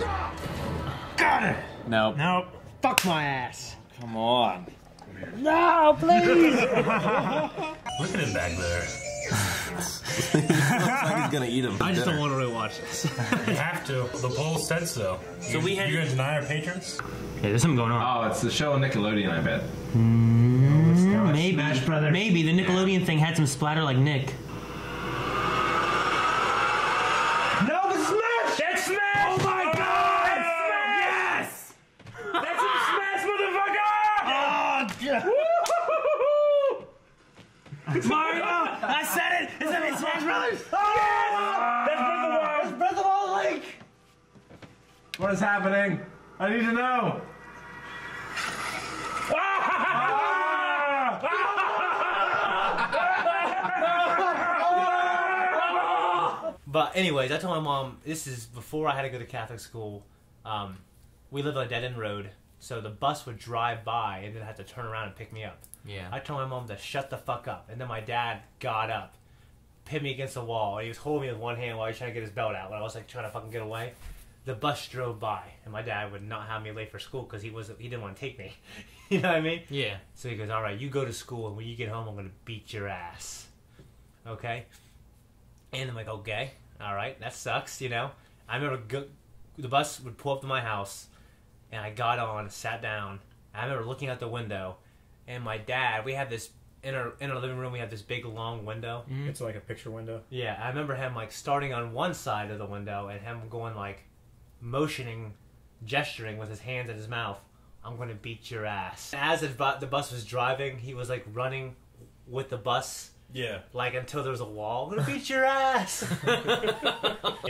Got it. Nope. Nope. Fuck my ass. Come on. No, please. Look at him back there. Looks like he's gonna eat him. I just don't want to rewatch this. You have to. The poll said so. So we had- You're gonna deny our patrons? Yeah, there's something going on. Oh, it's the show on Nickelodeon, I bet. Mm, mm, maybe. Smash Brothers. Maybe the Nickelodeon thing had some splatter like Nick. No, the Smash! That's Smash! Oh my god! Yes! That's some Smash, motherfucker! Mario! I said it! It's gonna be Smash Brothers! That's Breath of the Wild! Breath of All Link! What is happening? I need to know. But anyways, I told my mom this is before I had to go to Catholic school. Um, we lived on a dead end road, so the bus would drive by and then have to turn around and pick me up. Yeah. I told my mom to shut the fuck up, and then my dad got up, pinned me against the wall, and he was holding me with one hand while he was trying to get his belt out. When I was like trying to fucking get away, the bus drove by, and my dad would not have me late for school because he was he didn't want to take me. you know what I mean? Yeah. So he goes, "All right, you go to school, and when you get home, I'm gonna beat your ass." Okay. And I'm like, "Okay, all right, that sucks," you know. I remember go- the bus would pull up to my house, and I got on, sat down. I remember looking out the window, and my dad. We had this in our in our living room. We had this big long window. It's like a picture window. Yeah, I remember him like starting on one side of the window and him going like motioning, gesturing with his hands at his mouth. I'm gonna beat your ass. As the the bus was driving, he was like running with the bus Yeah. like until there was a wall. I'm gonna beat your ass.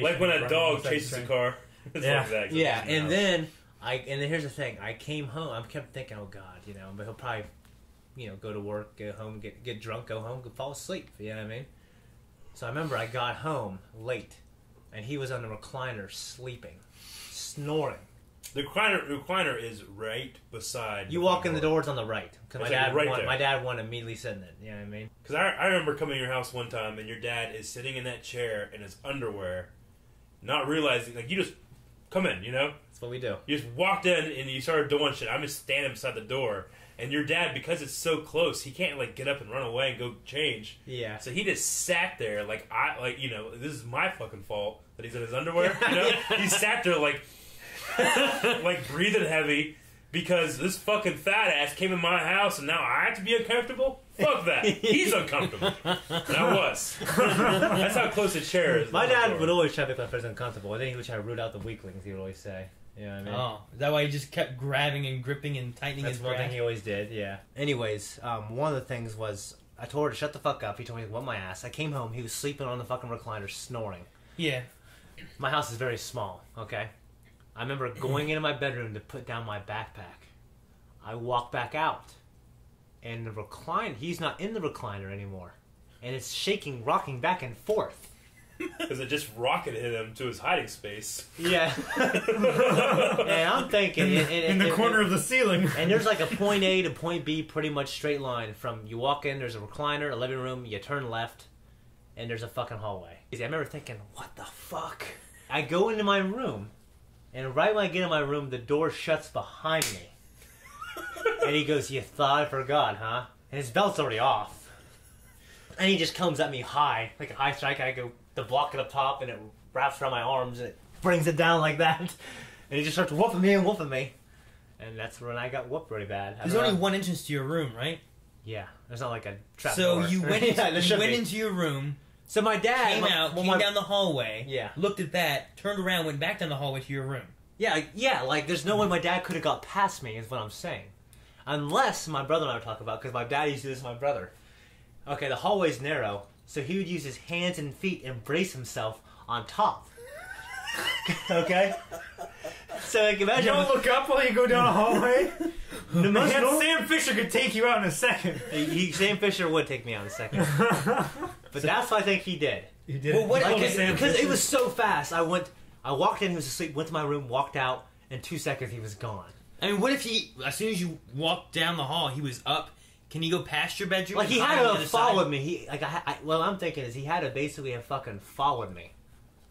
Like when a dog chases a car. It's yeah, like that. yeah. And then I and then here's the thing. I came home. I kept thinking, oh God, you know, but he'll probably, you know, go to work, get home, get get drunk, go home, go fall asleep. You know what I mean? So I remember I got home late, and he was on the recliner sleeping, snoring. The recliner, recliner is right beside. You walk in the doors on the right because my It's like dad, right there. my dad wanted immediately sitting it. You know what I mean? Because I, I remember coming to your house one time and your dad is sitting in that chair in his underwear, not realizing like you just come in, you know. That's what we do. You just walked in and you started doing shit. I'm just standing beside the door, and your dad, because it's so close, he can't like get up and run away and go change. Yeah. So he just sat there like I like you know this is my fucking fault that he's in his underwear. You know he sat there like like breathing heavy because this fucking fat ass came in my house and now I have to be uncomfortable. Fuck that. He's uncomfortable. And I was. That's how close the chair is. My dad would always try to make my friends uncomfortable, and then he would try to root out the weaklings. He would always say, "You know what I mean?" Oh, is that why he just kept grabbing and gripping and tightening That's his one thing grasp? he always did, yeah. Anyways, um, one of the things was I told her to shut the fuck up. He told me to wipe my ass. I came home. He was sleeping on the fucking recliner, snoring. Yeah. My house is very small. Okay. I remember going into my bedroom to put down my backpack. I walk back out, and the recliner. He's not in the recliner anymore, and it's shaking, rocking back and forth. Because it just rocketed him to his hiding space. Yeah. and I'm thinking In the, in the corner of the ceiling. And there's like a point A to point B, pretty much straight line. From you walk in, there's a recliner, a living room, you turn left, and there's a fucking hallway. I remember thinking, what the fuck? I go into my room, and right when I get in my room, the door shuts behind me. and he goes, You thought I forgot, huh? And his belt's already off. And he just comes at me high, like a high strike. I go to block it up top, and it wraps around my arms, and it brings it down like that. And he just starts whooping me and whooping me. And that's when I got whooped really bad. I There's don't only know. one entrance to your room, right? Yeah, there's not like a trap so door. you went, Yeah, into, there you should went be. into your room, So my dad came my- out, well, came my- down the hallway, Yeah. looked at that, turned around, went back down the hallway to your room. Yeah, yeah, like there's no way my dad could have got past me, is what I'm saying. Unless my brother and I were talking about, because my dad used to do this with my brother. Okay, the hallway's narrow, so he would use his hands and feet and brace himself on top. okay? So like, You imagine. don't look up while you go down a hallway. the most Man, normal- Sam Fisher could take you out in a second. he, he- Sam Fisher would take me out in a second. But that's what I think he did. You did. Well, what- Like okay, Sam because it was so fast. I went, I walked in, he was asleep. Went to my room, walked out. In two seconds, he was gone. I mean, what if he, as soon as you walked down the hall, he was up? Can you go past your bedroom? Like he had on to the have other side? me. He like I, I. What I'm thinking is he had to basically have fucking followed me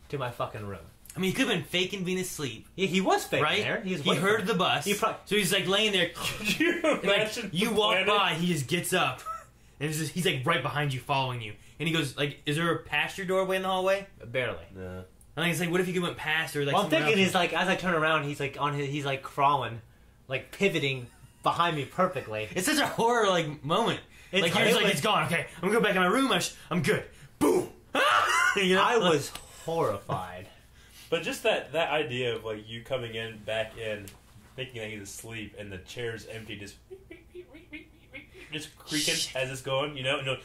to my fucking room. I mean, he could have been faking being asleep, Yeah, he was fake right? there. He, was he heard the bus, He prob- so he's like laying there. Could you Like, imagine? you walk planet? by, he just gets up, and just, he's like right behind you, following you. And he goes, like, "Is there a past your doorway in the hallway?" barely. Nah. And like, it's like, what if he went past or like? Well, I'm thinking he's like as I turn around, he's like on his, he's like crawling, like pivoting behind me perfectly. It's such a horror like moment. It's- like you're just like, was- it's gone. Okay, I'm gonna go back in my room. I sh- I'm good. Boom. you know? I was horrified. But just that that idea of like you coming in back in, thinking that he's asleep and the chair's empty, just just creaking as it's going. You know, and you'll-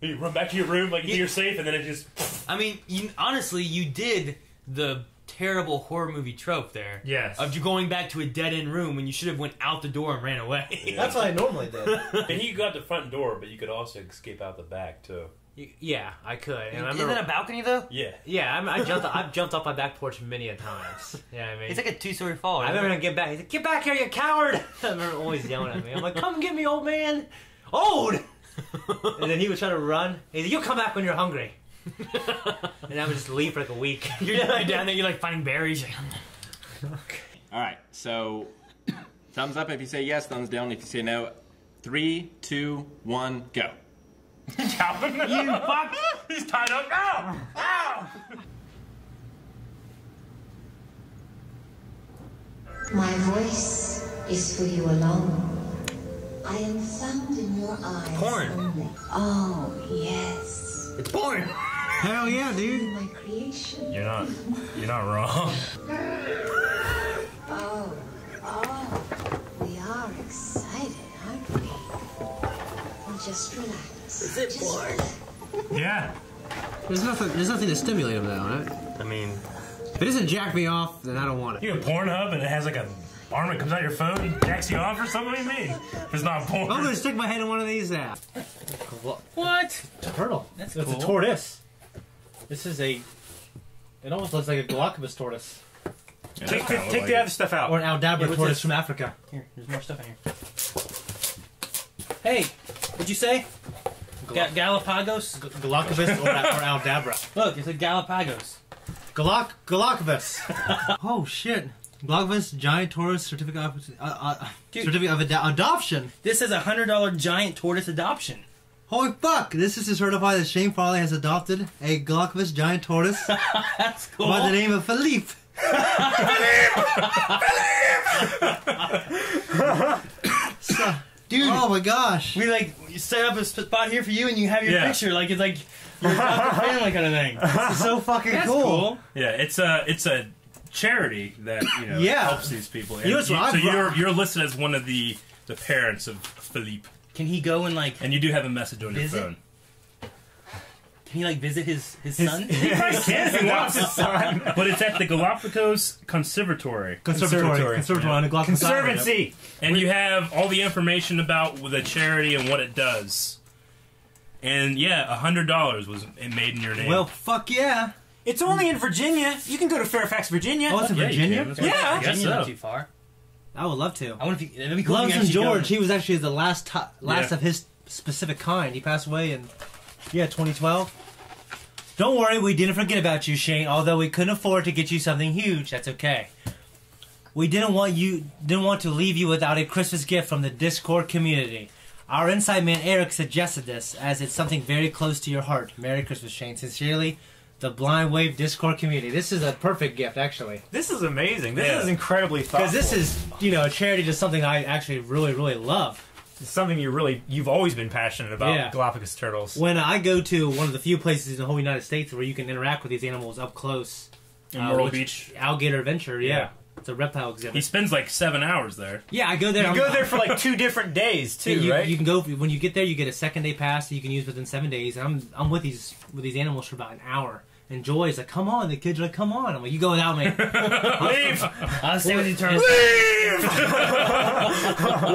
you run back to your room like you think you're safe, and then it just I mean, you, honestly, you did the terrible horror movie trope there. Yes. Of you going back to a dead end room when you should have went out the door and ran away. That's what I normally did. and he got the front door, but you could also escape out the back too. yeah, I could. And I Isn't remember, that a balcony though? Yeah, yeah, I, I jumped. I've jumped off my back porch many a times. Yeah, I mean, It's like a two story fall. I remember it? him get back. He's like, "Get back here, you coward!" I remember always yelling at me. I'm like, "Come get me, old man, old!" and then he would try to run. He's like, "You'll come back when you're hungry." and I would just leave for like a week. You're, you're down there. You're like finding berries. All right, so thumbs up if you say yes, thumbs down if you say no. Three, two, one, go. Calvin, you fuck! He's tied up now. My voice is for you alone. I am found in your eyes Porn. only. Oh, yes. It's porn. Hell yeah, dude. My creation. You're not. You're not wrong. Oh, oh. We are excited, aren't we? Well, just relax. Is it porn? Yeah. There's nothing. There's nothing to stimulate him though, right? I mean, If it doesn't jack me off, then I don't want it. you have Pornhub and it has like a arm that comes out your phone and jacks you off or something. What do you mean? If it's not porn. I'm gonna stick my head in one of these now. What? A turtle. That's It's cool. a tortoise. This is a. It almost looks like a Galapagos tortoise Take the, take the other stuff out. or an Aldabra what's tortoise this? from Africa. Here, there's more stuff in here. Hey, what'd you say? Ga- Galapagos. Galapagos or, or Aldabra? Look, it's a Galapagos. Galac Galapagos. oh shit. Galapagos giant tortoise certificate of, uh, uh, Dude. certificate of ad- adoption. This is a hundred dollar giant tortoise adoption. Holy fuck! This is to certify that Shane Farley has adopted a Galapagos giant tortoise That's cool. by the name of Philippe. So- Dude, oh my gosh! we like set up a spot here for you, and you have your Yeah. picture. Like it's like you're Dr. family kind of thing. This is so fucking That's cool. cool. Yeah, it's a it's a charity that you know Yeah. helps these people. You know what's so you're you're listed as one of the the parents of Philippe, Can he go and like? and you do have a message on your phone. Can he like visit his his son? He probably can if he wants his son. But it's at the Galapagos Conservatory, Conservatory. Conservatory on the Galapagos Island. Conservancy. and you have all the information about the charity and what it does. And yeah, a hundred dollars was made in your name. Well, fuck yeah! It's only in Virginia. You can go to Fairfax, Virginia. Oh, it's in Yeah, Virginia. can. That's what- Yeah. I guess Virginia's not too far. I would love to. I wonder if you, be cool. if Loves you and. George. He was actually the last last Yeah. of his specific kind. He passed away in yeah 2012. Don't worry, we didn't forget about you, Shane. Although we couldn't afford to get you something huge, that's okay. We didn't want you didn't want to leave you without a Christmas gift from the Discord community. Our inside man Eric suggested this as it's something very close to your heart. Merry Christmas, Shane. Sincerely, the Blind Wave Discord community. This is a perfect gift, actually. This is amazing. This Yeah. is incredibly thoughtful. Because this is, you know, a charity to something I actually really, really love. It's something you really you've always been passionate about. Yeah. Galapagos turtles. When I go to one of the few places in the whole United States where you can interact with these animals up close, In uh, Myrtle which- Beach. Alligator Adventure, yeah. Yeah. It's a reptile exhibit. He spends like seven hours there. yeah, I go there. You I'm- go there for like two different days too, you, right? you can go when you get there. You get a second day pass that you can use within seven days. And I'm I'm with these with these animals for about an hour. And Joy's like, "Come on!" The kids are like, "Come on!" I'm like, "You go without me." Leave! I'll stay with you, turtle.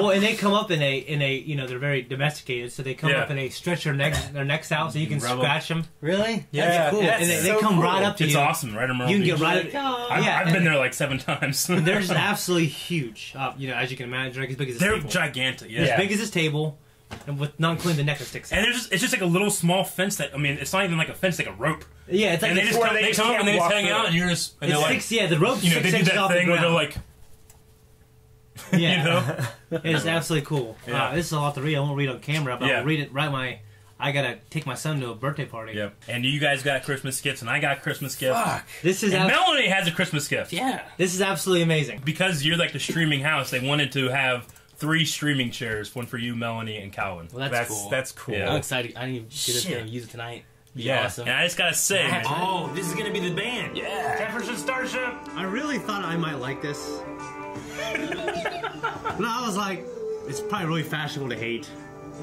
well, and they come up in a in a you know they're very domesticated, so they come Yeah. up and they stretch their necks their necks out so you can Rub 'em. scratch them. Really? Yeah, That's cool. that's and they, they so come right up to It's you. awesome, right in You can get right. Like, up, I've, yeah, I've been there like seven times. They're just absolutely huge. Uh, you know, as you can imagine, like as big as this They're table. gigantic. Yeah. as Yeah. big as this table. And with not including the nectar sticks. And there's just, it's just like a little small fence that I mean, it's not even like a fence, like a rope. yeah, it's like and they it's just where come, they just come and they just walk hang out, and you're just and It's they're like, yeah, the rope. you know, six they do that off the thing where they're like, yeah, you know, it is absolutely cool. Yeah. Uh, this is a lot to read. I won't read on camera, but Yeah. I'll read it right my. I. I gotta take my son to a birthday party. Yep. And you guys got Christmas gifts, and I got Christmas gifts. This is And ab- Melanie has a Christmas gift. Yeah. this is absolutely amazing. Because you're like the streaming house, they wanted to have three streaming chairs, one for you, Melanie, and Calvin. Well, that's, That's cool. that's cool. Yeah. I'm excited. I didn't even get this Shit. thing use it tonight. Be Yeah. awesome. And I just gotta say, man, Oh, this is gonna be the band. yeah. Jefferson Starship. I really thought I might like this. but I was like, it's probably really fashionable to hate.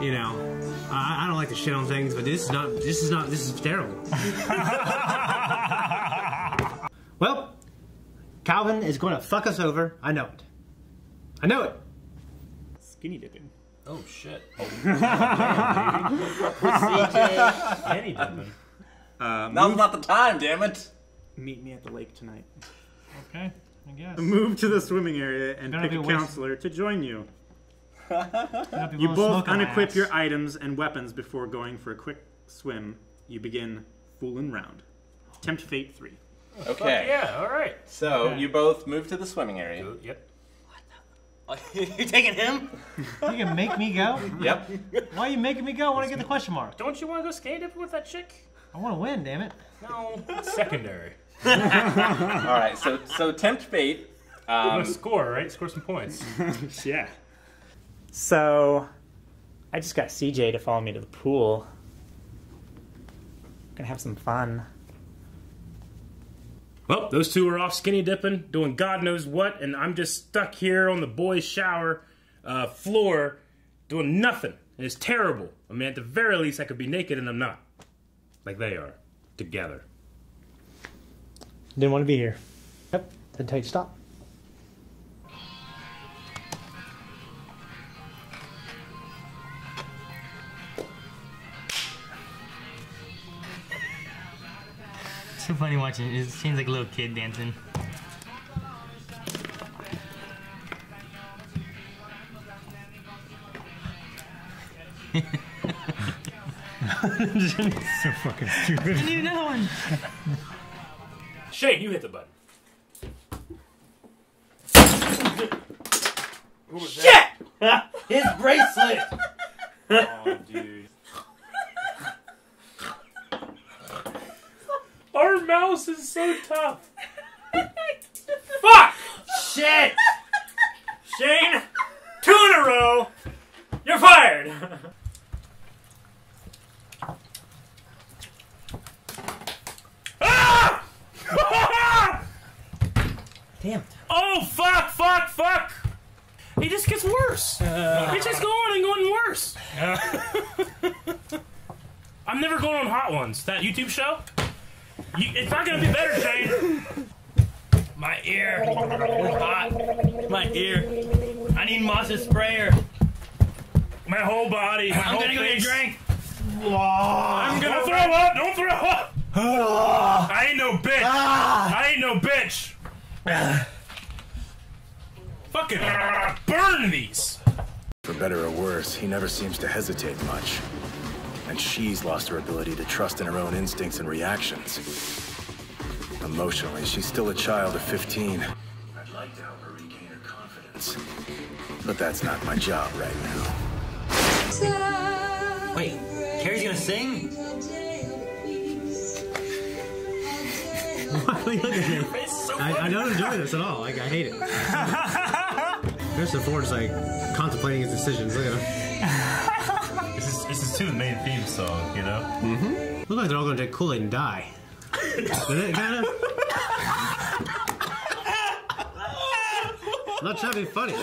you know, I, I don't like to shit on things, but this is not. This is not. This is terrible. well, Calvin is going to fuck us over. I know it. I know it. Skinny dipping. Oh shit. Penny dipping. Uh, Now's not the time, damn it. meet me at the lake tonight. Okay, I guess. Move to the swimming area and Gonna pick be a a waste- counselor to join you. Gotta be You blowing both smoke on unequip ass. your items and weapons before going for a quick swim. You begin fooling round. Tempt fate three. Okay. Yeah, all right. So you both move to the swimming area. Yep. you taking him? You can make me go? Yep. Why are you making me go? I want to get the question mark. Don't you want to go skate dipping with that chick? I want to win, damn it. No, secondary. All right. So so tempt fate. I'm Um, gonna score, right? Score some points. Yeah. So, I just got CJ to follow me to the pool. Gonna have some fun. Well, those two are off skinny dipping, doing God knows what, and I'm just stuck here on the boys' shower uh, floor doing nothing. And it's terrible. I mean, at the very least, I could be naked, and I'm not. Like they are. Together. Didn't want to be here. Yep, then tell you stop. So funny watching. It seems like a little kid dancing. so fucking stupid. You know. Shane, you hit the button. His bracelet. Oh, dude. Our mouse is so tough. Fuck! Shit. Shane, two in a row. You're fired. ah! Damn it. oh fuck! Fuck! Fuck! It just gets worse. it's just going and going worse. I'm never going on Hot Ones. That YouTube show. You, it's not gonna be better, Shane. My ear. It's hot. My ear. I need Moss's sprayer. My whole body. My I'm whole gonna go get a face. drink. I'm gonna throw up. Don't throw up. Ah. I ain't no bitch. Ah. I ain't no bitch. Fucking burn these. For better or worse, he never seems to hesitate much. And she's lost her ability to trust in her own instincts and reactions. Emotionally, she's still a child of 15. I'd like to help her regain her confidence. But that's not my job right now. Wait, Carrie's gonna sing? Why are you looking at him? I, I don't enjoy this at all. Like I hate it. Harrison Ford's like contemplating his decisions. Look at him. This is too the main theme song, you know. Mm-hmm. Look like they're all gonna take Kool Aid and die. Isn't it kind of? Not trying to be funny.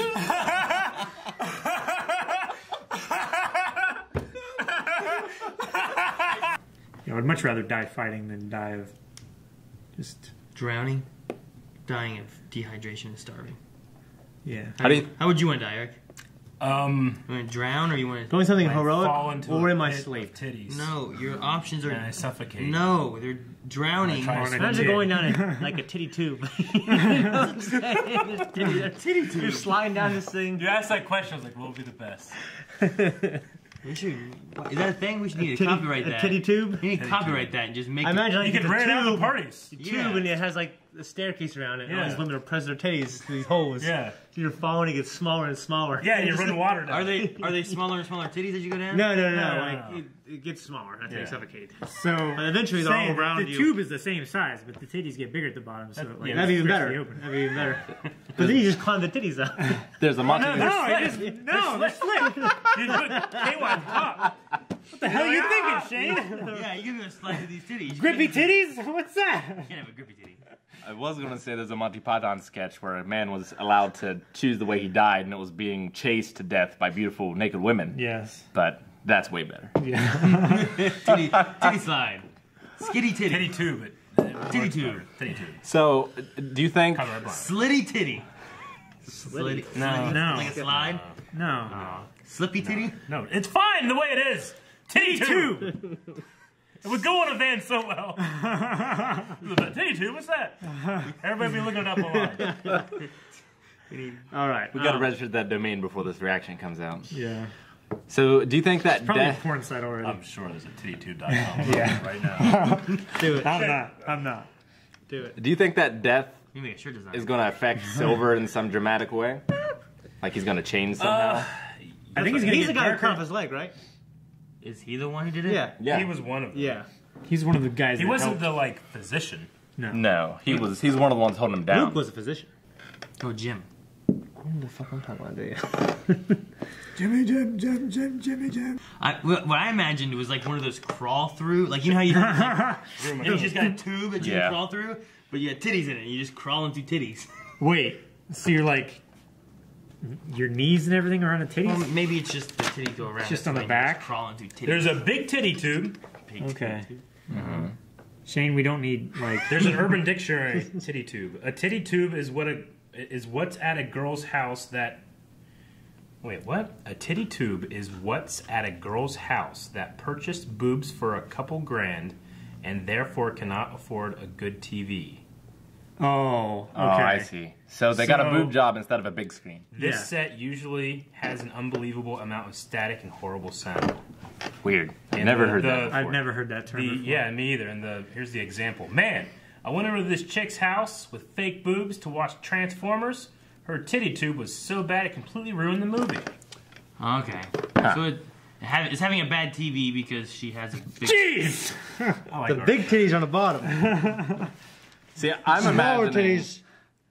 You know, I'd much rather die fighting than die of just Drowning, dying of dehydration and starving. yeah. How, do you, how would you want to die, Eric? Um, You want to drown or you want to Going something I heroic fall into or a am I pit sleep? Titties. No, your options are. And I suffocate. No, they're drowning. I try to swim Imagine going down a, like a titty tube. you know what I'm saying? titty, a titty tube. You're sliding down this thing. You asked that question. I was like, "What would be the best?" We should, what- is that a thing? We should need to titty- copyright a that. titty tube? You need to copyright that and just make I it. imagine like You can the rent it out tube, at parties. the tube Yeah. and it has like a staircase around it. And all Yeah. these women are pressing their titties through these holes. Yeah. So you're falling, it gets smaller and smaller. Yeah, you run water down. Are they are they smaller and smaller titties as you go down? No, no, no, no. No, Like no. it, it gets smaller. That's how you Yeah. suffocate. So But eventually they're saying all around the you. tube is the same size, but the titties get bigger at the bottom. So like, yeah, That'd be even squishy better. open. That'd be even better. but then you just climb the titties up. There's a Monty. No, I just no, they're slick. You put KY on top. What the hell are you thinking, ah, Shane? Yeah, you give me a slice of these titties. Grippy titties? What's that? You can't have a grippy titty. I was going to say there's a Monty Python sketch where a man was allowed to choose the way he died, and it was being chased to death by beautiful naked women. Yes. But that's way better. Titty, titty slide. Skitty titty. Titty tube. It, it Titty tube. Titty tube. So, do you think? Slitty titty. Slitty. No. No. Like a slide. No. Slippy titty. No, it's fine the way it is. Titty tube. It would go on a van so well. Titty tube, what's that? Everybody be looking it up online. all right. We got to um, register that domain before this reaction comes out. Yeah. So, do you think that Probably a porn site already. I'm sure there's a tittytube.com Yeah. right now. Do it. I'm not. I'm not. Do it. Do you think that death You make a is going to affect Silver in some dramatic way? Like he's going to change somehow? Uh, I think he's gonna He's get the guy who darker. cut off his leg, right? Is he the one who did it? Yeah. yeah. He was one of them. Yeah. He's one of the guys. He that wasn't helped. the like physician. no, No, he was. He's one of the ones holding him down. Luke was a physician. Oh, Jim. What the fuck I'm talking about, dude? Jimmy Jim Jim Jim Jimmy Jim. I, what what I imagined was like one of those crawl through, like you know how you and you just got a tube that you Yeah. can crawl through, but you got titties in it. and You just crawling through titties. Wait. So you're like your knees and everything are on the titties? Well, maybe it's just the titty go around. Just it, on the back? just crawling through titties. There's a big titty tube. Big Okay. titty. Mm-hmm. Shane, we don't need like. There's an Urban Dictionary titty tube. A titty tube is what a is what's at a girl's house that. Wait, what? A titty tube is what's at a girl's house that purchased boobs for a couple grand and therefore cannot afford a good TV. Oh. Okay. Oh, I see. So they got a So- boob job instead of a big screen. This Yeah. set usually has an unbelievable amount of static and horrible sound. Weird. And Never the- heard the- that. I've never heard that term. The, before. yeah, me either. And the here's the example. Man, I went over to this chick's house with fake boobs to watch Transformers. Her titty tube was so bad it completely ruined the movie. Okay. So it, have, it's having a bad TV because she has a big. Jeez. I like The her. big titties on the bottom. See, I'm Smaller imagining. titties,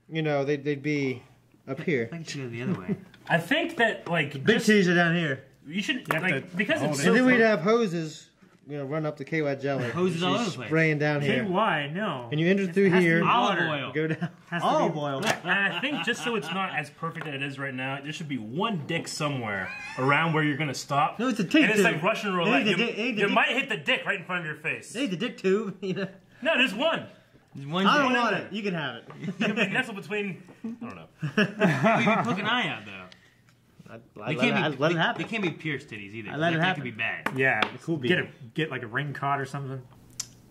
you know, they'd, they'd be up here. I think she goes the other way. I think that like Big just, titties are down here. you should have like to because hold it's it. so and then we'd have hoses, you know, run up the KY jelly. Hoses all She's over the place. Spraying down Hey, here. KY, No. And you enter through has to here. be Olive water. oil. Go down. Has to Olive be- oil. And I think just so it's not as perfect as it is right now, there should be one dick somewhere around where you're gonna stop. No, it's a titty And it's tube. like Russian Hey, roulette. the You, di- hey, the you di- might hit the dick right in front of your face. Hey, the dick tube. You know. No, there's one. There's one I don't thing- want it. You can have it. You can be nestled between. I don't know. We can poke an eye out though. I, They I, let, can't it, I be. let it they, happen. they can't be pierced titties either. I let that, it that happen. could be bad. Yeah. cool Get a get like a ring caught or something.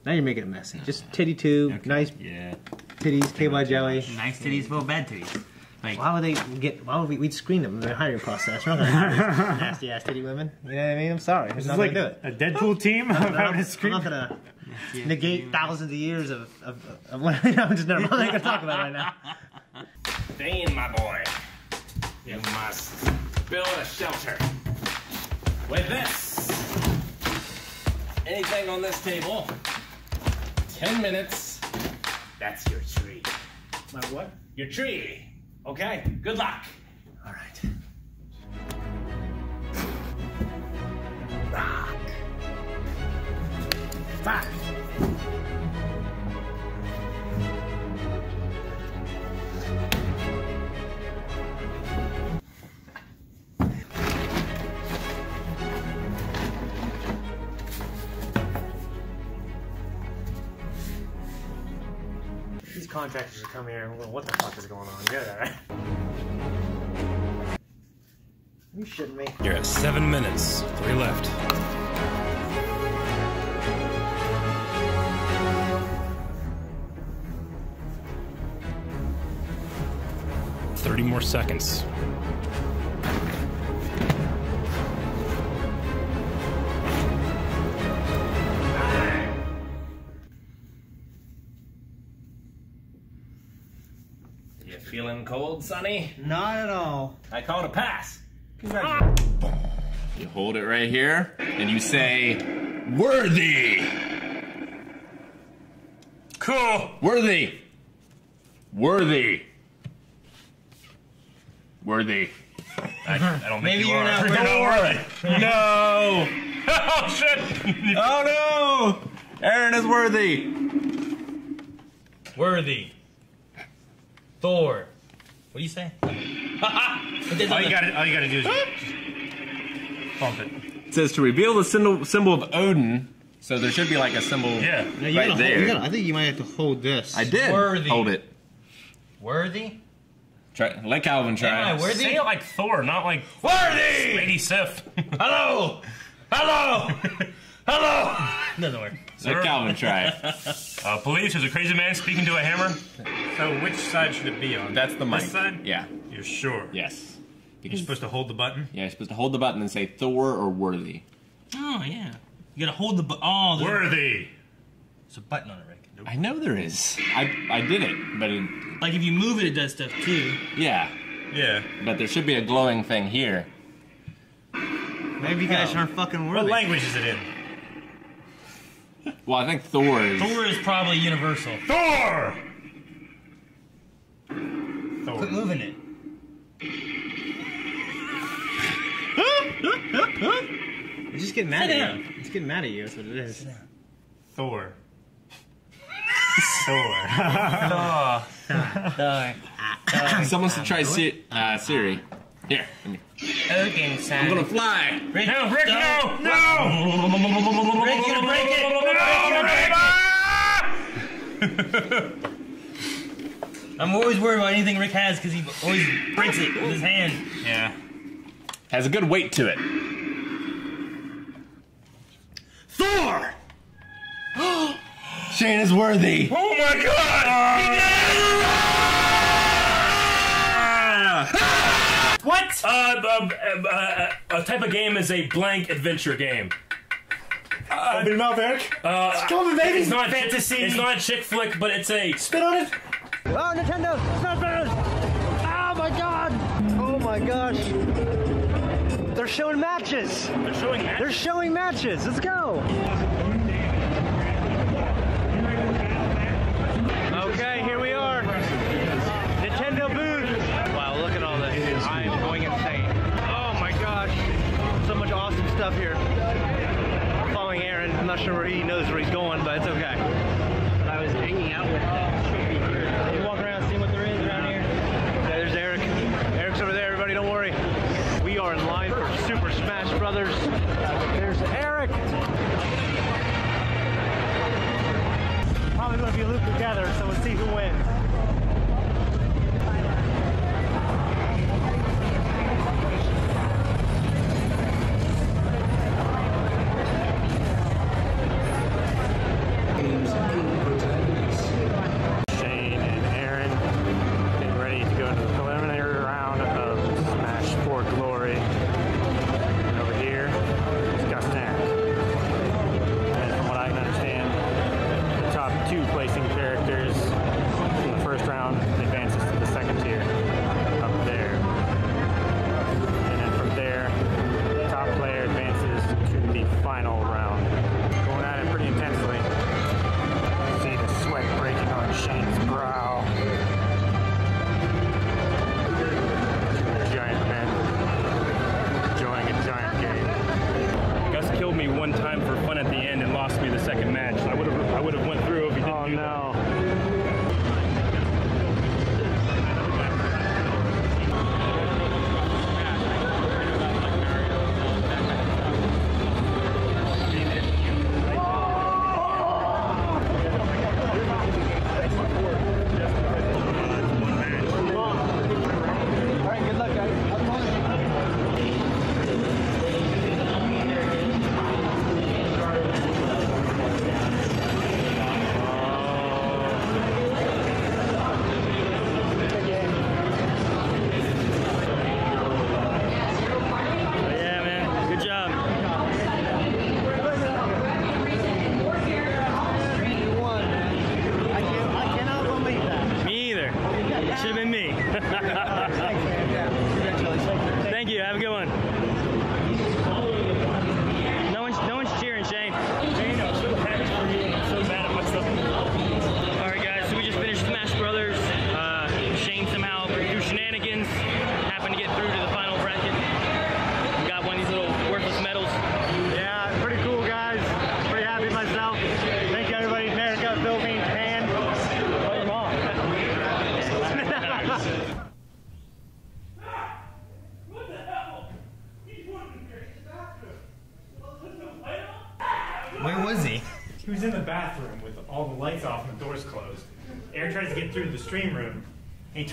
Now you're making it messy. Just titty tube, nice Yeah. titties, KY jelly. Nice titties, well bad titties. Like Why would they get? Why would we? We'd screen them in the hiring process. We're not gonna hire nasty ass titty women. You know what I mean? I'm sorry. I'm This not is like gonna do it. a Deadpool team I'm, about I'm, I'm not gonna negate thousands of years of. of, of, of I'm just never. I'm not gonna talk about it right now. Dane, my boy, you must build a shelter. With this, anything on this table, ten minutes, that's your tree. My what? Your tree. Okay, good luck. All right. Five. These contractors are come here. What the fuck is going on? You shouldn't be. You're at seven minutes. Three left. Thirty more seconds. You cold, Sonny? Not at all. I call it a pass. You hold it right here, and you say, "Worthy." Cool. Worthy. Worthy. Worthy. I, I don't think Maybe you you're are. not You're not worthy. no. oh shit. Oh no! Aaron is worthy. Worthy. Thor. What do you say? Ah, ah, all you gotta, all you gotta do is just bump it. It says to reveal the symbol, symbol of Odin. So there should be like a symbol Yeah. No, you right gotta there. Hold, you gotta, I think you might have to hold this. I did. Worthy. Hold it. Worthy? Try. Let Calvin try. Am I worthy? Say it like Thor, not like Worthy! Lady Sif. Hello! Hello! Hello! Doesn't work. Let Calvin try. Uh, police, there's a crazy man speaking to a hammer. So which side should it be on? That's the mic. This side? Yeah. You're sure? Yes. You're supposed to hold the button? Yeah, you're supposed to hold the button and say Thor or Worthy. Oh, yeah. You gotta hold the bu- Oh, there's Worthy. there's a button on it, Rick. I know there is. I I did it, but it, Like if you move it, it does stuff too. yeah. Yeah. But there should be a glowing thing here. Maybe you guys aren't fucking worthy. What language is it in? Well, I think Thor is. Thor is probably universal. Thor! Quit moving it. It's just getting mad Sit at down. you. It's getting mad at you. That's what it is. Thor. Thor. Someone should try Si- uh, Siri. Here. let me- Okay, I'm gonna fly. Rick, No, Rick, no! No! Rick, you're gonna break it! No, Rick! I'm always worried about anything Rick has because he always breaks it with his hand. Yeah. Has a good weight to it. Thor! Shane is worthy. Oh my god! Oh, What? Uh, uh, uh, uh, a type of game is a blank adventure game. Open your mouth, Eric. Uh, Come on, baby. it's not Fantasy. It's not a chick flick, but it's a Spit on it. Oh, Nintendo! Stop it! Oh my god! Oh my gosh! They're showing matches! They're showing that. They're showing matches! Let's go! Sure where he knows where he's going, but it's okay. I was hanging out with him. You walk around, see what there is around here. Yeah, there's Eric. Eric's over there, everybody, don't worry. We are in line for Super Smash Brothers. There's Eric. Probably going to be looped together, so we'll see who wins.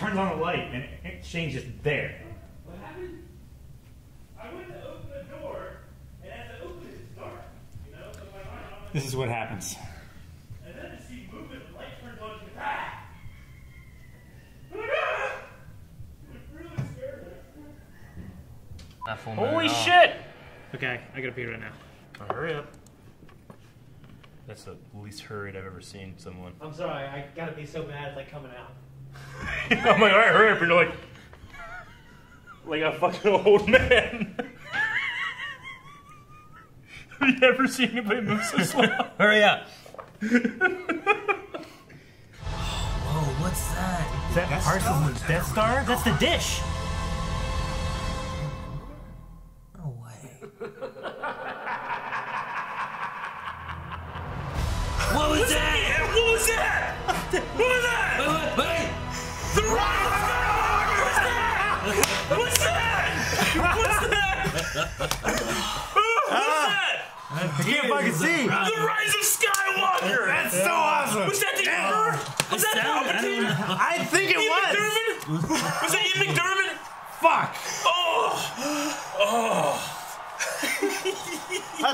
Turns on the light, and Shane's just there. What happened? I went to open the door, and as I opened it, it's dark. You know, so my mind, I'm like, This is what happens. and then I see movement, the light turns on, she's like, ah! I'm like! It really scared me. Holy shit! Okay, I gotta pee right now. hurry up. That's the least hurried I've ever seen someone. I'm sorry, I gotta be so mad it's like coming out. I'm like, alright, hurry up. And you're like, like a fucking old man. Have you ever seen anybody move so slow? Hurry up. Whoa, what's that? Is that parcels of the Death Star? That's the dish.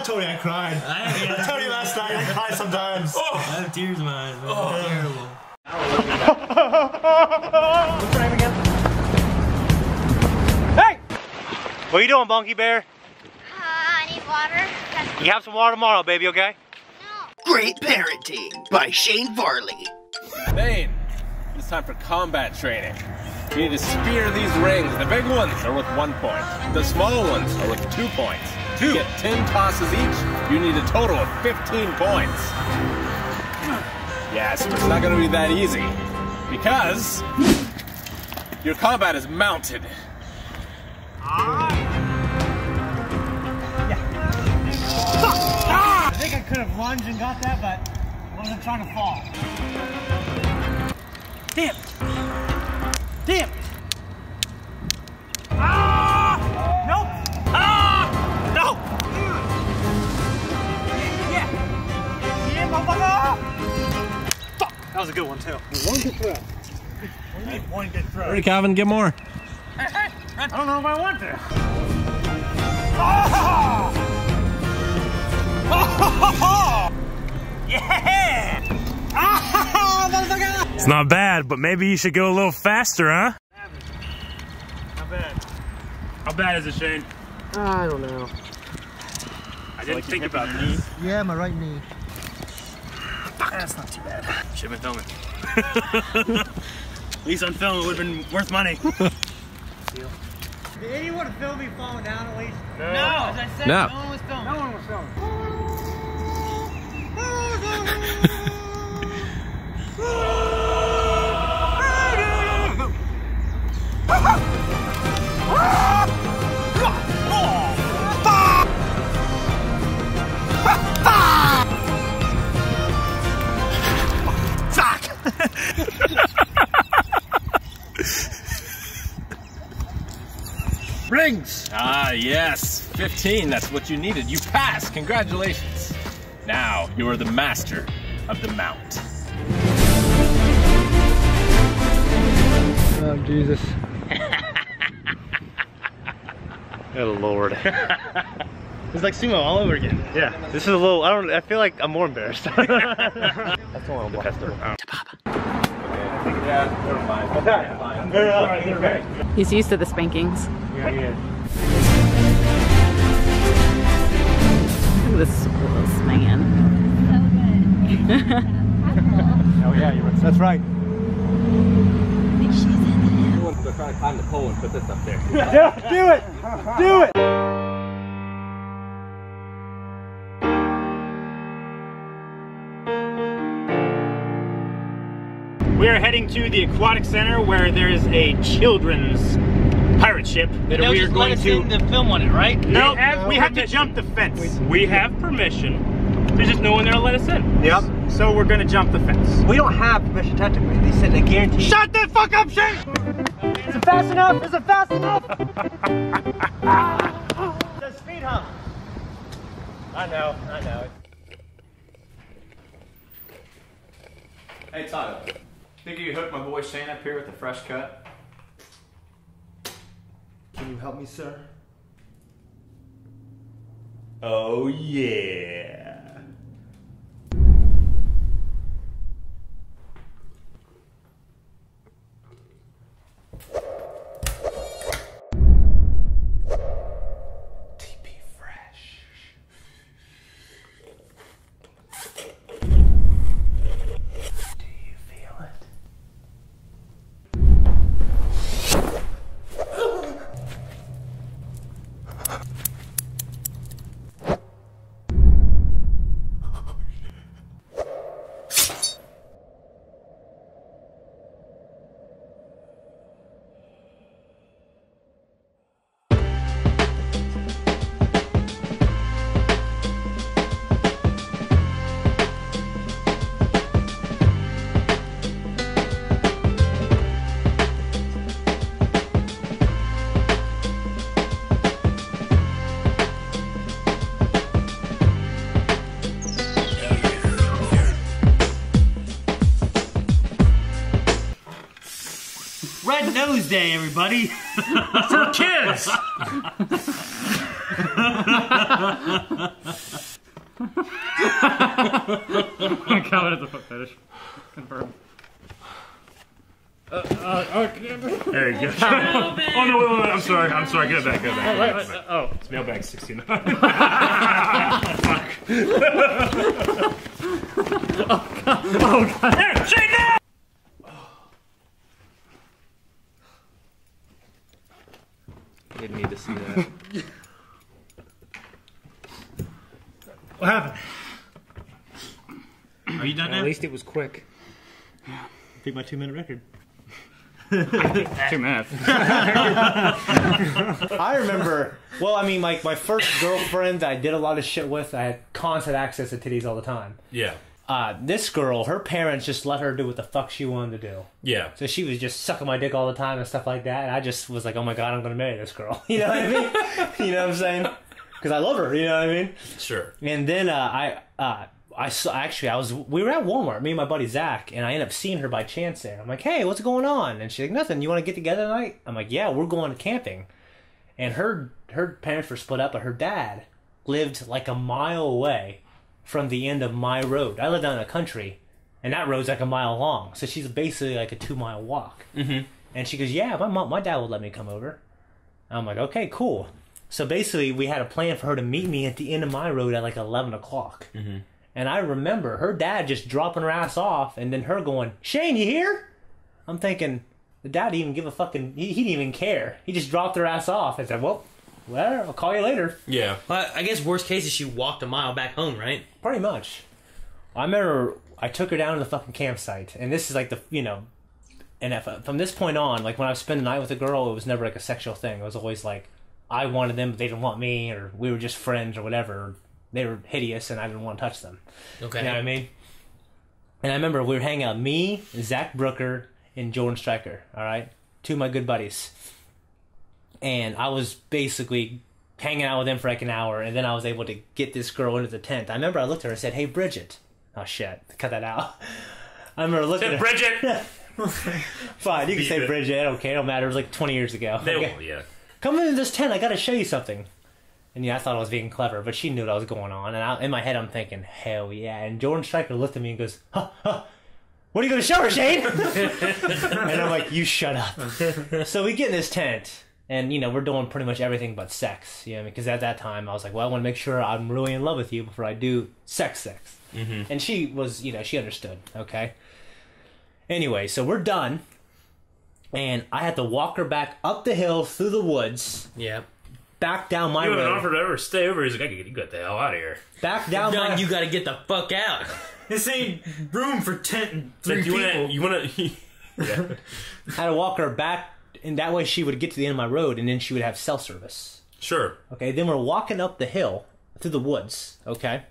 Told you I cried. I told you last night I cry sometimes. Oh. I have tears in my eyes. Man. Oh. Terrible. What's your name again? Hey! What are you doing, Bunky Bear? Uh, I need water. You have some water tomorrow, baby, okay? No. Great Parenting by Shane Farley. Bane, it's time for combat training. You need to spear these rings. The big ones are worth one point. The small ones are worth two points. To get 10 tosses each, you need a total of 15 points. Yes, it's not going to be that easy. Because your combat is mounted. I think I could have lunged and got that, but I wasn't trying to fall. Damn. Damn. Ah! Fuck. That was a good one too. One good throw. We need one good throw. Ready, Calvin? Get more. I don't know if I want to. Yeah! Ah! It's not bad, but maybe you should go a little faster, huh? Not bad. How bad is it, Shane? I don't know. I didn't think about this. Yeah, my right knee. That's not too bad. Should have been filming. At least on film, it would have been worth money. Did anyone film me falling down at least? No. as I said, No. one was filming. No one was filming. Rings! Ah, yes. 15, that's what you needed. You passed. Congratulations. Now, you are the master of the mount. Oh, Jesus. Good lord. it's like sumo all over again. Yeah. This is a little, I don't, I feel like I'm more embarrassed. That's the one the festival. Yeah, never mind. He's used to the spankings. Yeah, yeah. Look at this gross man. Oh yeah, you're right. That's right. She's in trying to climb the pole and put this up there. Yeah, do it! Do it! We are heading to the aquatic center where there is a children's pirate ship that They'll we are going to. in to film on it, right? No, We have we have to jump the fence. We have permission. There's just no one there to let us in. Yep. So we're gonna jump the fence. We don't have permission technically. They said they guarantee. Shut the fuck up, Shane! Is it fast enough? Is it fast enough? The speed hump. I know, I know. Hey Tyler, think you could hook my boy Shane up here with a fresh cut? Can you help me, sir? Oh yeah. Red Nose Day, everybody. For kids. I count it as a foot fetish. Confirmed. Uh, uh, oh, There you go. oh no, wait, wait, wait, I'm sorry. I'm sorry. Get it back. Get it back. Oh, Get it back. oh. It's mailbag 69. oh god! Oh god! There, shake that! I didn't need to see that. What happened? Are you done At now? least it was quick. Beat my two minute record. Two minutes. I remember. Well, I mean, like my first girlfriend that I did a lot of shit with, I had constant access to titties all the time. Yeah. Uh, this girl, her parents just let her do what the fuck she wanted to do. Yeah. So she was just sucking my dick all the time and stuff like that. And I just was like, oh my god, I'm gonna marry this girl. You know what I mean? you know what I'm saying? Because I love her. You know what I mean? Sure. And then uh, I, uh, I saw actually I was we were at Walmart, me and my buddy Zach, and I ended up seeing her by chance there. I'm like, hey, what's going on? And she's like, nothing. You want to get together tonight? I'm like, yeah, we're going camping. And her her parents were split up, but her dad lived like a mile away from the end of my road. I lived down in the country, and that road's like a mile long, so she's basically like a two mile walk. Mm-hmm. And she goes, "Yeah, my mom, my dad will let me come over." I'm like, "Okay, cool." So basically, we had a plan for her to meet me at the end of my road at like eleven o'clock. Mm-hmm. And I remember her dad just dropping her ass off, and then her going, "Shane, you here?" I'm thinking, the dad didn't even give a fucking. He, he didn't even care. He just dropped her ass off and said, "Well, well, I'll call you later." Yeah. Well, I guess worst case is she walked a mile back home, right? Pretty much. I remember I took her down to the fucking campsite, and this is like the you know, and if, uh, from this point on, like when I was spending the night with a girl, it was never like a sexual thing. It was always like I wanted them, but they didn't want me, or we were just friends or whatever. They were hideous, and I didn't want to touch them. Okay. You know what I mean? And I remember we were hanging out, me, Zach Brooker, and Jordan Stryker. All right, two of my good buddies. And I was basically hanging out with them for like an hour, and then I was able to get this girl into the tent. I remember I looked at her and said, "Hey, Bridget." Oh shit, cut that out. I remember looking Said at Bridget. Fine, you can say. Bridget. I don't care. It don't matter. It was like 20 years ago. They Okay. will, yeah. Come into this tent. I got to show you something. And yeah, I thought I was being clever, but she knew what I was going on. And I, in my head, I'm thinking, hell yeah. And Jordan Stryker looked at me and goes, huh, huh, what are you going to show her, Shane? and I'm like, you shut up. so we get in this tent, and, you know, we're doing pretty much everything but sex. You know, because at that time, I was like, well, I want to make sure I'm really in love with you before I do sex sex. Mhm. And she was, you know, she understood, okay? Anyway, so we're done. and I had to walk her back up the hill through the woods. Yeah. Back down my You haven't road. offered to ever stay over. He's like, I can get, you got the hell out of here. Back down Doug, my. you gotta get the fuck out. This ain't room for ten, three Like, you people. wanna, you wanna, yeah. I had to walk her back, and that way she would get to the end of my road, and then she would have cell service. Sure. Okay, then we're walking up the hill through the woods. Okay,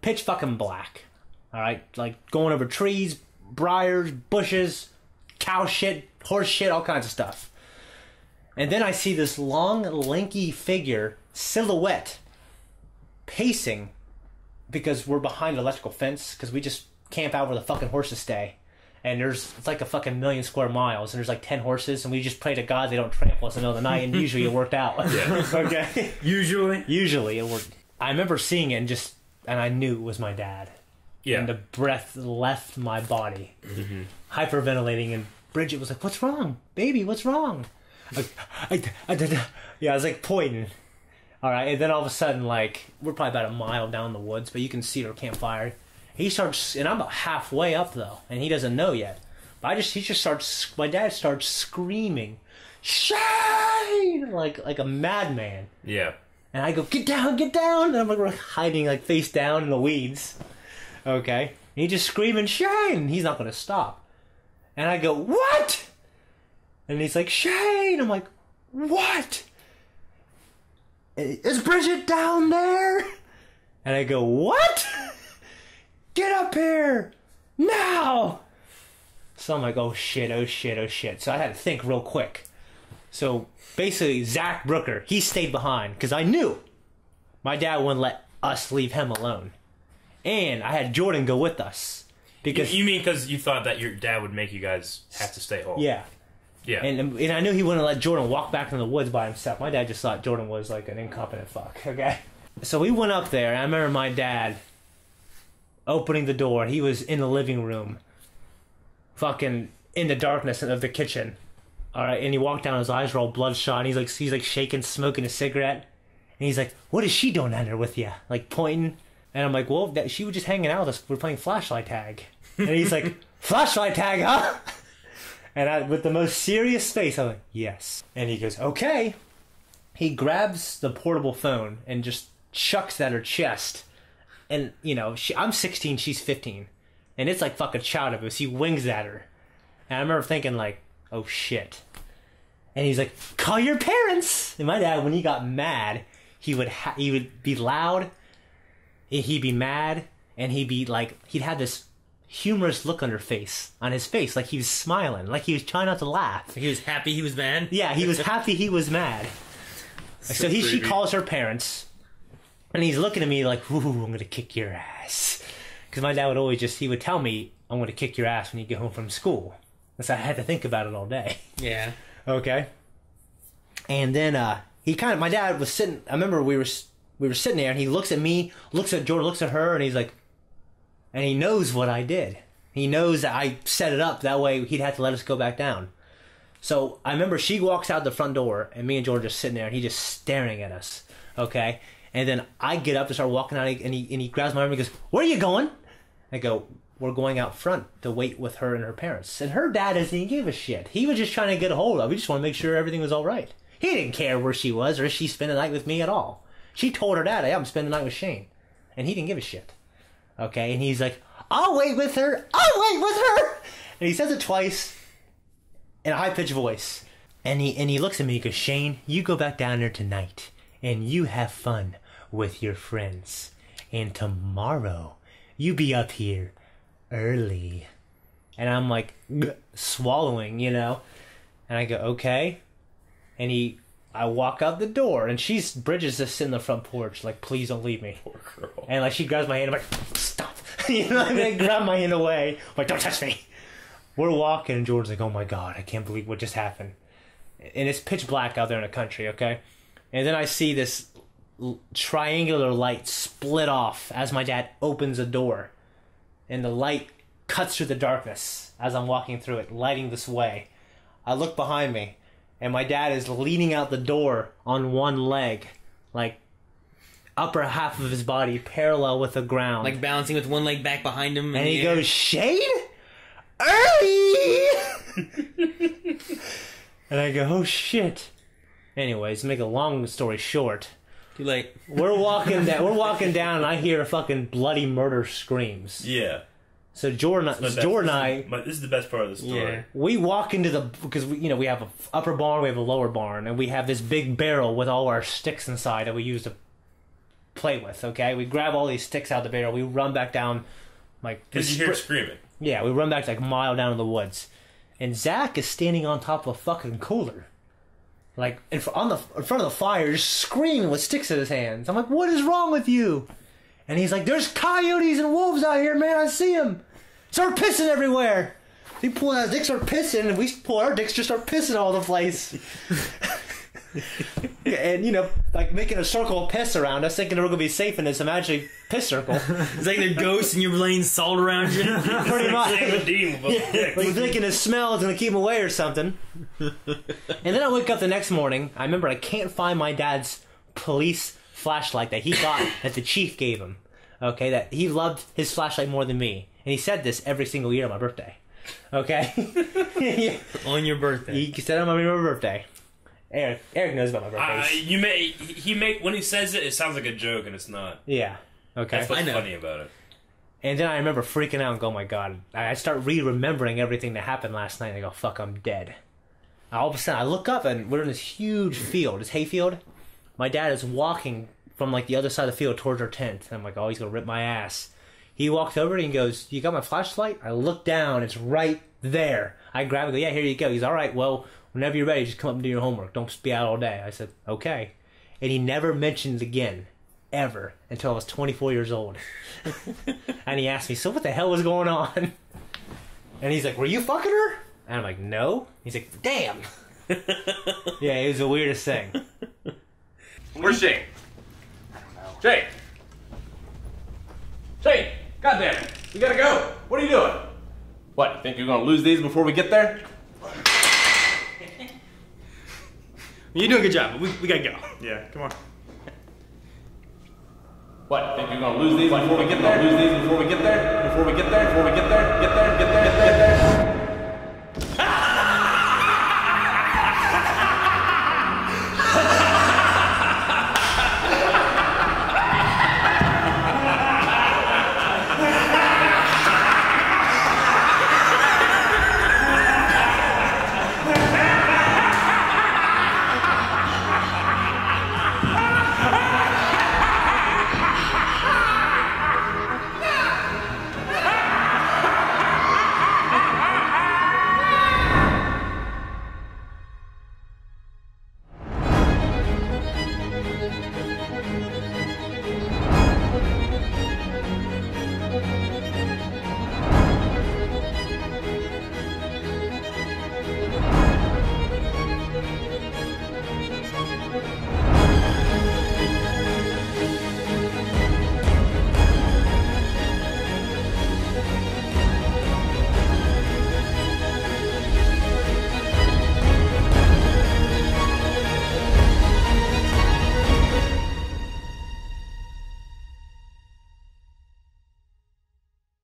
pitch fucking black. All right, like going over trees, briars, bushes, cow shit, horse shit, all kinds of stuff. And then I see this long, lanky figure, silhouette, pacing because we're behind an electrical fence because we just camp out where the fucking horses stay. And there's it's like a fucking million square miles, and there's like ten horses, and we just pray to God they don't trample us in the middle of the night, and usually it worked out. Yeah. okay. Usually. Usually it worked. I remember seeing it and just, and I knew it was my dad. Yeah. And the breath left my body, mm-hmm. hyperventilating, and Bridget was like, "What's wrong, baby? What's wrong?" I, I, I, I, yeah, I was like pointing. All right, and then all of a sudden, like we're probably about a mile down the woods, but you can see our campfire. He starts, and I'm about halfway up though, and he doesn't know yet. But I just, he just starts. My dad starts screaming, "Shane!" like like a madman. Yeah. And I go, "Get down, get down!" And I'm like hiding like face down in the weeds. Okay, and he just screaming, "Shane!" He's not gonna stop. And I go, "What?" And he's like, "Shane!" I'm like, "What?" Is Bridget down there? And I go, What? Get up here! Now! So I'm like, Oh shit, oh shit, oh shit. So I had to think real quick. So basically, Zach Brooker, he stayed behind because I knew my dad wouldn't let us leave him alone. And I had Jordan go with us. Because you, you mean because you thought that your dad would make you guys have to stay home? Yeah. Yeah. And and I knew he wouldn't let Jordan walk back in the woods by himself. My dad just thought Jordan was like an incompetent fuck. Okay. So we went up there. And I remember my dad opening the door. He was in the living room, fucking in the darkness of the kitchen. All right, and he walked down. His eyes were all bloodshot. And he's like, he's like shaking, smoking a cigarette, and he's like, "What is she doing down there with you?" Like pointing. And I'm like, "Well, that, she was just hanging out with us. We're playing flashlight tag." And he's like, "Flashlight tag, huh?" And I, with the most serious face, I'm like, yes. And he goes, okay. He grabs the portable phone and just chucks at her chest. And, you know, she, I'm 16, she's 15. And it's like fucking child abuse. He wings at her. And I remember thinking, like, oh shit. And he's like, call your parents. And my dad, when he got mad, he would ha- he would be loud. He'd be mad, and he'd be like, he'd have this humorous look on her face, on his face, like he was smiling, like he was trying not to laugh. He was happy he was mad? Yeah, he was happy he was mad. So, he, she calls her parents, and he's looking at me like, ooh, I'm gonna kick your ass. Because my dad would always just, he would tell me, I'm gonna kick your ass when you get home from school. And so I had to think about it all day. Yeah. Okay. And then uh he kind of my dad was sitting. I remember we were we were sitting there, and he looks at me, looks at Jordan, looks at her, and he's like, and he knows what I did. He knows that I set it up that way. He'd have to let us go back down. So I remember she walks out the front door, and me and Jordan just sitting there, and he just staring at us. Okay. And then I get up to start walking out, and he and he grabs my arm and goes, "Where are you going?" I go, "We're going out front to wait with her and her parents." And her dad doesn't even give a shit. He was just trying to get a hold of. We just want to make sure everything was all right. He didn't care where she was or if she spent the night with me at all. She told her dad, "Hey, I'm spending the night with Shane," and he didn't give a shit. Okay, and he's like, "I'll wait with her. I'll wait with her," and he says it twice in a high pitched voice. And he and he looks at me and goes, Shane, you go back down there tonight and you have fun with your friends. And tomorrow you be up here early. And I'm like swallowing, you know. And I go, okay. And he I walk out the door and she's Bridget's just sitting on the front porch, like, please don't leave me. Poor girl. And like she grabs my hand, I'm like, stop. you know, and I grab my hand away. I'm like, don't touch me. We're walking, and Jordan's like, "Oh my god, I can't believe what just happened." And it's pitch black out there in the country, okay? And then I see this triangular light split off as my dad opens a door, and the light cuts through the darkness as I'm walking through it, lighting this way. I look behind me, and my dad is leaning out the door on one leg, like upper half of his body parallel with the ground, Like balancing with one leg back behind him. and he air. goes, Shane? Early! And I go, oh shit. Anyways, make a long story short, Too late. we're walking down. We're walking down, and I hear fucking bloody murder screams. Yeah. So Jordan, My best- Jordan, and I, my- this is the best part of the story. we walk into the because we, you know we have a upper barn, we have a lower barn, and we have this big barrel with all our sticks inside that we use to play with. Okay, we grab all these sticks out of the barrel, we run back down, like we Because you hear spr- screaming. Yeah, we run back like a mile down in the woods, and Zach is standing on top of a fucking cooler, like in, on the in front of the fire, just screaming with sticks in his hands. I'm like, "What is wrong with you?" And he's like, "There's coyotes and wolves out here, man. I see them. Start pissing everywhere." He pull out his dick, start pissing, and we pull our dicks, just start pissing all the place. and you know, like making a circle of piss around us, thinking we're gonna be safe in this imaginary piss circle. It's like they're ghosts and you're laying salt around you. Pretty much. Sam and Dean with both dicks. We're thinking the smell is gonna keep him away or something. and then I wake up the next morning. I remember I can't find my dad's police flashlight that he got that the chief gave him. Okay, that he loved his flashlight more than me, and he said this every single year on my birthday. Okay, On your birthday. he said on my birthday. Eric, Eric knows about my Uh, you may he make when he says it, it sounds like a joke, and it's not. yeah. Okay. That's what's funny about it. And then I remember freaking out and go, oh my god. I I start re remembering everything that happened last night and I go, fuck, I'm dead. All of a sudden I look up and we're in this huge field, this hayfield. My dad is walking from like the other side of the field towards our tent. And I'm like, oh, he's gonna rip my ass. He walks over and he goes, You got my flashlight? I look down, it's right there. I grab it go, Yeah, here you go. He's all right, well, whenever you're ready, just come up and do your homework. Don't just be out all day. I said, Okay. And he never mentioned it again. Ever until I was 24 years old. and he asked me, So what the hell was going on? And he's like, Were you fucking her? And I'm like, No. He's like, Damn. yeah, it was the weirdest thing. Where's Shane? I don't know. Shane! Shane! God damn it! You gotta go! What are you doing? What, you think you're gonna lose these before we get there? You're doing a good job, but we, we gotta go. Yeah, come on. What, you think you're gonna lose these before we get there? Lose these before we get there? Before we get there? Before we get there? Get there? Get there? Get there? Get there?